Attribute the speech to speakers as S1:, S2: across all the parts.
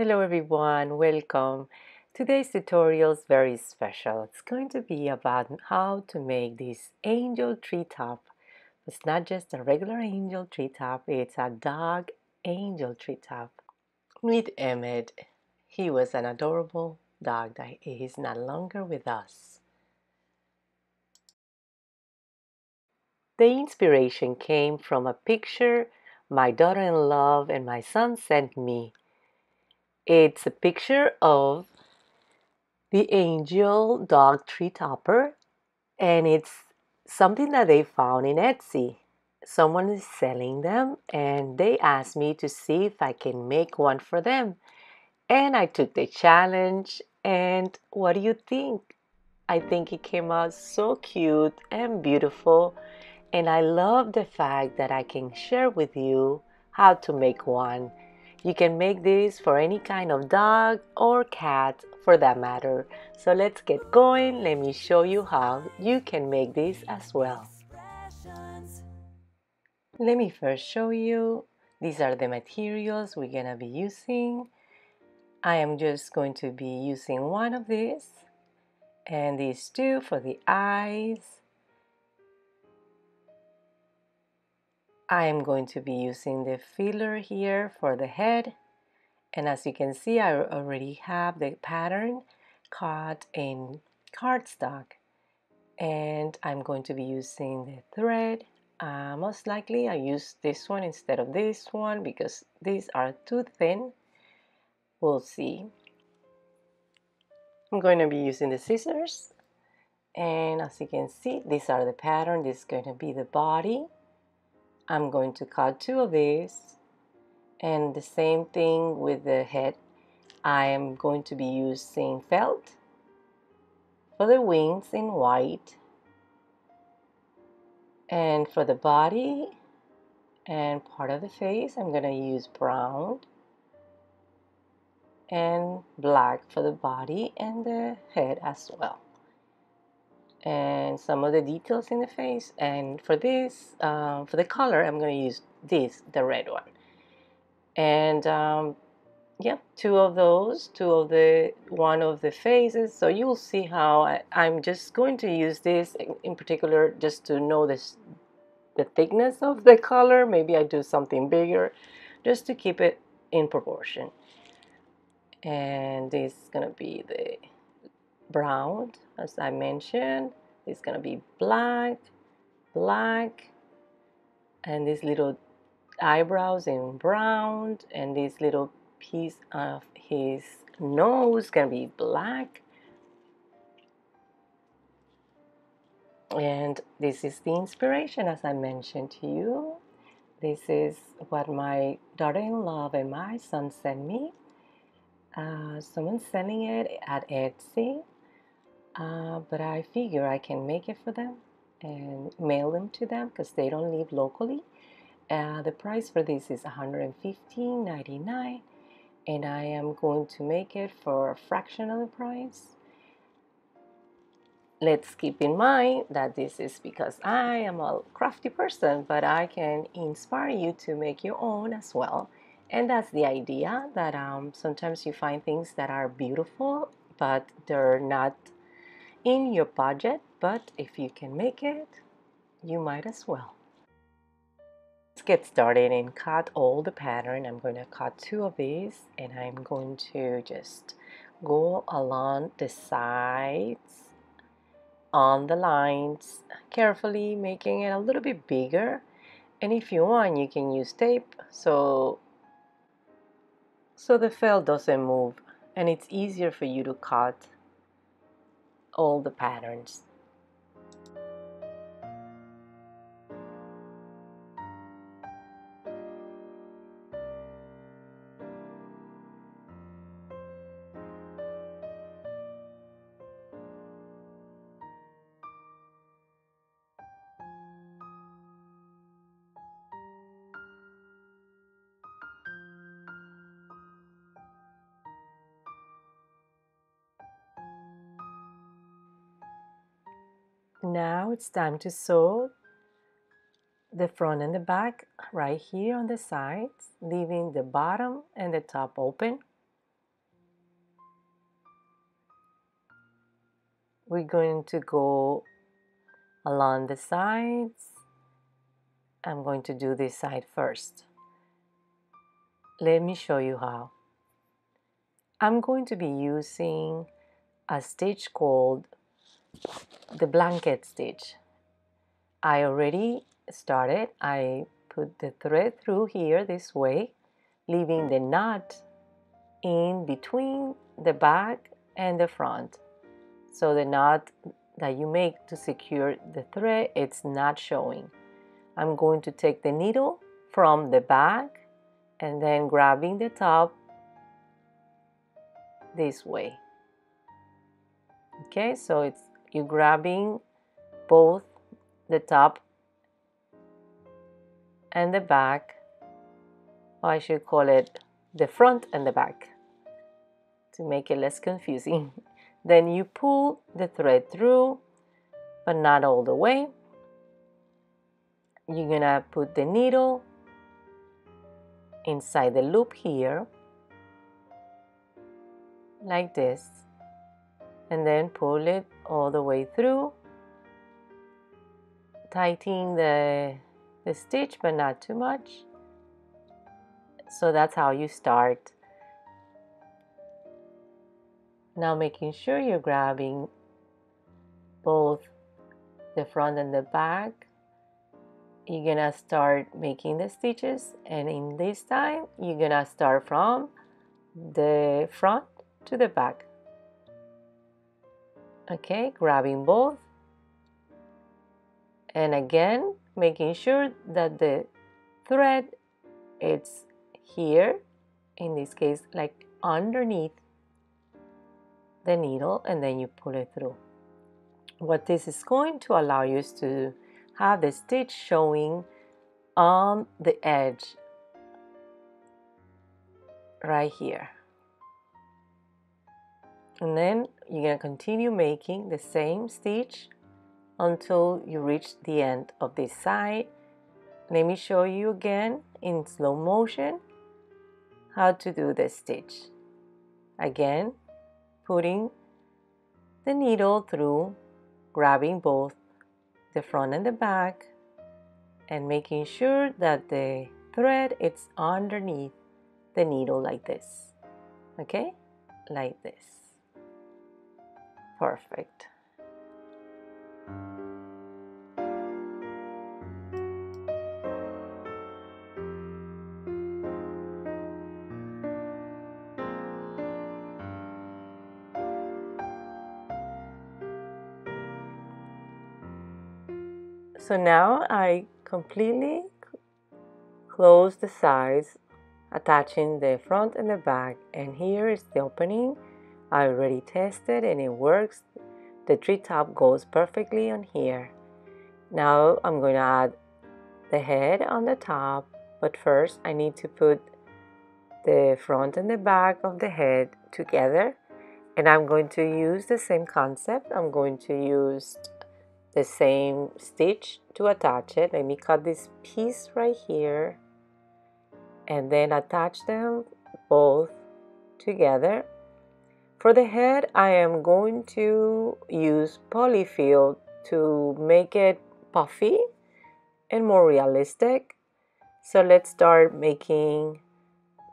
S1: Hello everyone, welcome. Today's tutorial is very special. It's going to be about how to make this angel tree top. It's not just a regular angel tree top, it's a dog angel tree top. Meet Emmett. He was an adorable dog that is no longer with us. The inspiration came from a picture my daughter-in-law and my son sent me it's a picture of the angel dog tree topper, and it's something that they found in Etsy. Someone is selling them, and they asked me to see if I can make one for them. And I took the challenge, and what do you think? I think it came out so cute and beautiful, and I love the fact that I can share with you how to make one you can make this for any kind of dog or cat for that matter. So let's get going. Let me show you how you can make this as well. Let me first show you. These are the materials we're gonna be using. I am just going to be using one of these and these two for the eyes I am going to be using the filler here for the head. And as you can see I already have the pattern cut in cardstock. And I'm going to be using the thread. Uh, most likely I use this one instead of this one because these are too thin. We'll see. I'm going to be using the scissors. And as you can see these are the pattern. This is going to be the body I'm going to cut two of these and the same thing with the head. I am going to be using felt for the wings in white and for the body and part of the face. I'm going to use brown and black for the body and the head as well and some of the details in the face. And for this um, for the color I'm going to use this the red one. And um, yeah two of those two of the one of the faces. So you'll see how I, I'm just going to use this in, in particular just to know this the thickness of the color. Maybe I do something bigger just to keep it in proportion. And this is gonna be the brown as I mentioned. It's gonna be black black and these little eyebrows in brown and this little piece of his nose gonna be black. And this is the inspiration as I mentioned to you. This is what my daughter-in-law and my son sent me. Uh, someone's selling it at Etsy uh, but I figure I can make it for them and mail them to them because they don't live locally. Uh, the price for this is $115.99 and I am going to make it for a fraction of the price. Let's keep in mind that this is because I am a crafty person, but I can inspire you to make your own as well. And that's the idea that um, sometimes you find things that are beautiful, but they're not in your budget, but if you can make it, you might as well. Let's get started and cut all the pattern. I'm going to cut two of these and I'm going to just go along the sides on the lines carefully making it a little bit bigger and if you want you can use tape so so the felt doesn't move and it's easier for you to cut all the patterns Now it's time to sew the front and the back right here on the sides, leaving the bottom and the top open. We're going to go along the sides. I'm going to do this side first. Let me show you how. I'm going to be using a stitch called the blanket stitch. I already started. I put the thread through here this way leaving the knot in between the back and the front. So the knot that you make to secure the thread it's not showing. I'm going to take the needle from the back and then grabbing the top this way. Okay so it's you grabbing both the top and the back or I should call it the front and the back to make it less confusing. Then you pull the thread through but not all the way. You're gonna put the needle inside the loop here like this and then pull it all the way through tighten the, the stitch but not too much. So that's how you start. Now making sure you're grabbing both the front and the back. You're gonna start making the stitches and in this time you're gonna start from the front to the back okay grabbing both. And again making sure that the thread it's here in this case like underneath the needle and then you pull it through. What this is going to allow you is to have the stitch showing on the edge right here and then you're going to continue making the same stitch until you reach the end of this side. Let me show you again in slow motion how to do the stitch. Again putting the needle through grabbing both the front and the back and making sure that the thread is underneath the needle like this. Okay? Like this perfect. So now I completely close the sides attaching the front and the back and here is the opening I already tested and it works. The tree top goes perfectly on here. Now I'm going to add the head on the top but first I need to put the front and the back of the head together and I'm going to use the same concept. I'm going to use the same stitch to attach it. Let me cut this piece right here and then attach them both together for the head I am going to use polyfill to make it puffy and more realistic so let's start making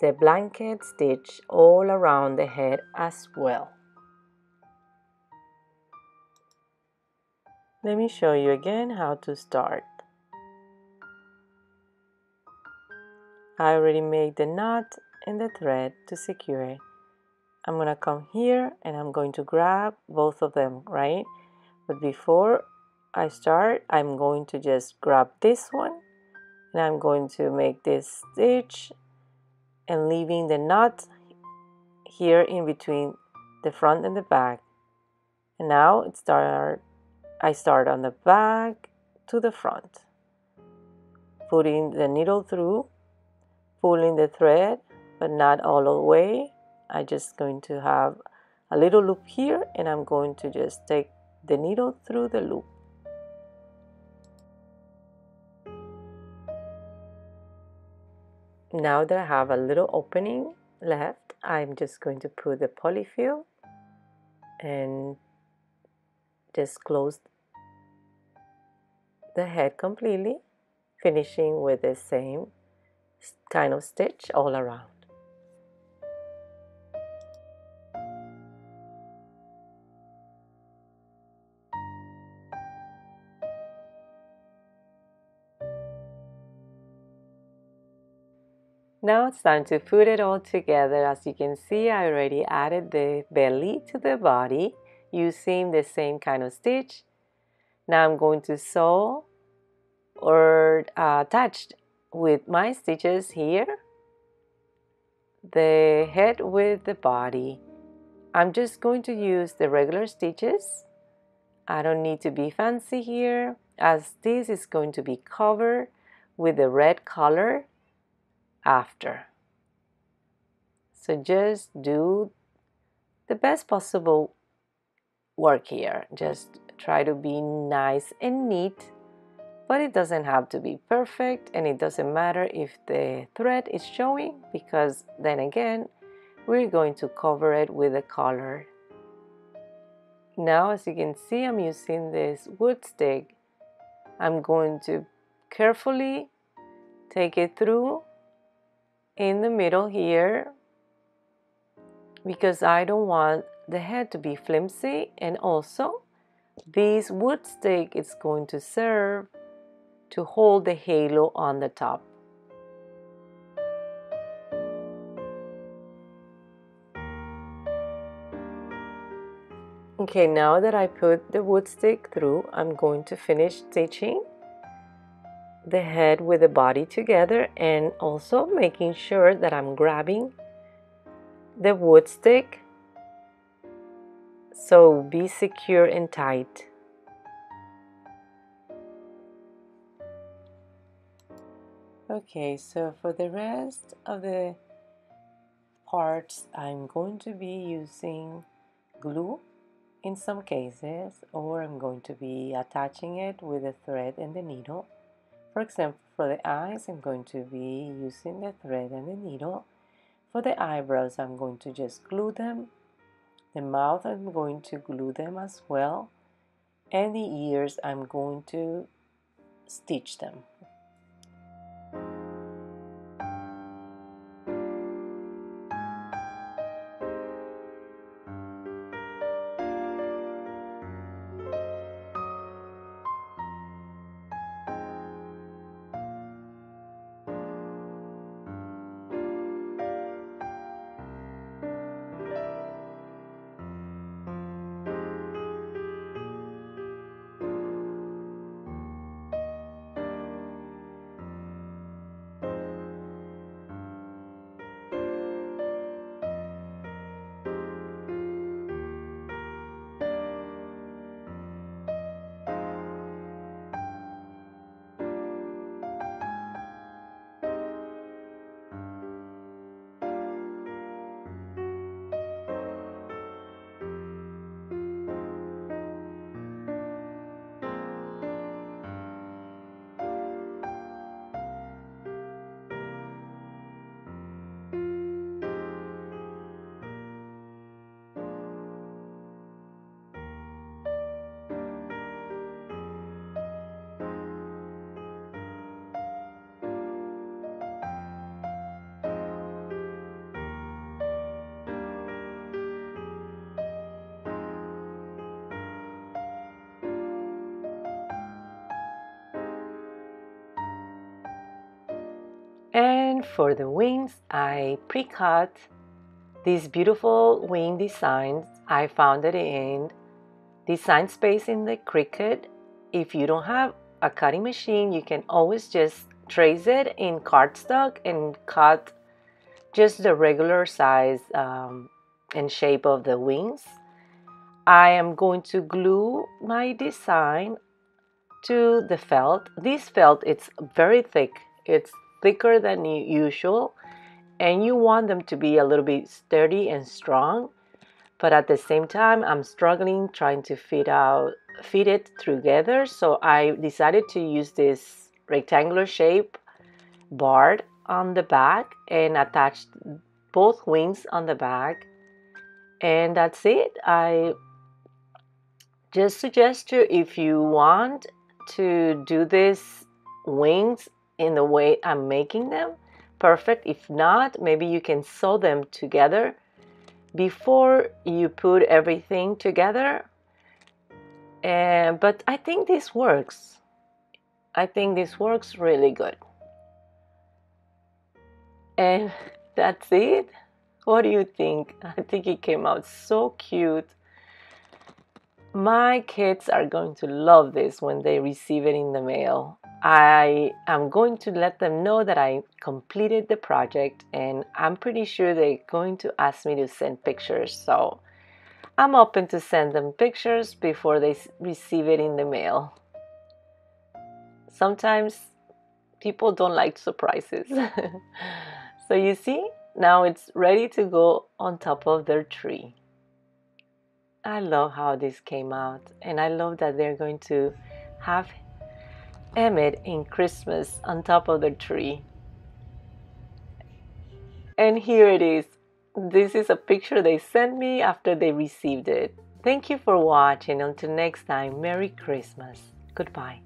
S1: the blanket stitch all around the head as well Let me show you again how to start. I already made the knot in the thread to secure it. I'm gonna come here and I'm going to grab both of them, right? But before I start, I'm going to just grab this one and I'm going to make this stitch and leaving the knot here in between the front and the back. And now it start I start on the back to the front, putting the needle through, pulling the thread, but not all the way. I'm just going to have a little loop here and I'm going to just take the needle through the loop. Now that I have a little opening left, I'm just going to put the polyfill and just close the head completely finishing with the same kind of stitch all around Now it's time to put it all together. As you can see, I already added the belly to the body using the same kind of stitch. Now I'm going to sew or uh, with my stitches here the head with the body. I'm just going to use the regular stitches. I don't need to be fancy here as this is going to be covered with the red color after. So just do the best possible work here. Just try to be nice and neat, but it doesn't have to be perfect and it doesn't matter if the thread is showing because then again, we're going to cover it with a color. Now, as you can see, I'm using this wood stick. I'm going to carefully take it through in the middle here because I don't want the head to be flimsy and also this wood stick is going to serve to hold the halo on the top. Okay, now that I put the wood stick through, I'm going to finish stitching the head with the body together and also making sure that I'm grabbing the wood stick so be secure and tight. Okay, so for the rest of the parts I'm going to be using glue in some cases or I'm going to be attaching it with a thread and the needle for example, for the eyes, I'm going to be using the thread and the needle. For the eyebrows, I'm going to just glue them. The mouth, I'm going to glue them as well. And the ears, I'm going to stitch them. And for the wings, I pre-cut these beautiful wing designs. I found it in Design Space in the Cricut. If you don't have a cutting machine, you can always just trace it in cardstock and cut just the regular size um, and shape of the wings. I am going to glue my design to the felt. This felt, it's very thick. It's thicker than usual and you want them to be a little bit sturdy and strong but at the same time I'm struggling trying to fit out fit it together so I decided to use this rectangular shape bar on the back and attached both wings on the back and that's it. I just suggest you if you want to do this wings in the way I'm making them, perfect. If not, maybe you can sew them together before you put everything together. But I think this works. I think this works really good. And that's it. What do you think? I think it came out so cute. My kids are going to love this when they receive it in the mail. I am going to let them know that I completed the project and I'm pretty sure they're going to ask me to send pictures. So I'm open to send them pictures before they receive it in the mail. Sometimes people don't like surprises. so you see, now it's ready to go on top of their tree. I love how this came out and I love that they're going to have Emmett in Christmas on top of the tree. And here it is. This is a picture they sent me after they received it. Thank you for watching. Until next time, Merry Christmas. Goodbye.